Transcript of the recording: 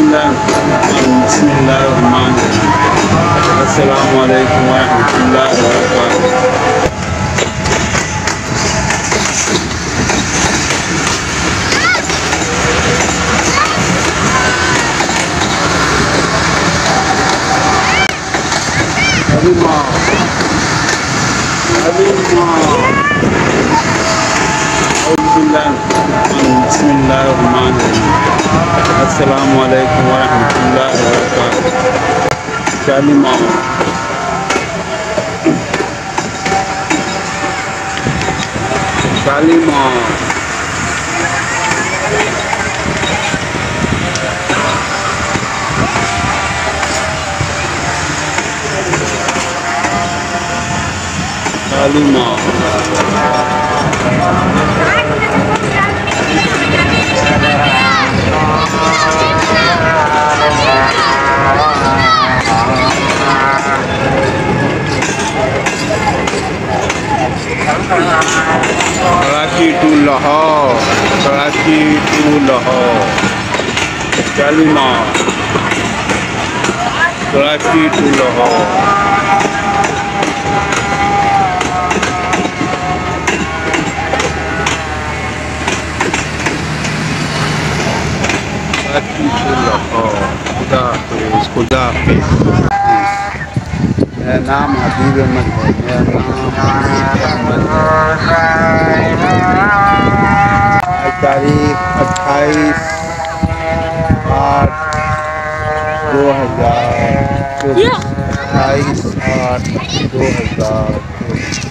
الله بسم الله الرحمن الرحيم السلام عليكم ورحمة الله وبركاته بسم الله الرحمن الرحيم السلام عليكم ورحمة الله وبركاته كلمة كلمة كلمة Lahore, Karachi to Lahore, Kaluna, to Lahore, to Lahore, Khuda Hafiz, Khuda Hafiz, Khuda तारीख अट्ठाईस आठ दो हज़ार अट्ठाईस आठ दो हज़ार चौबीस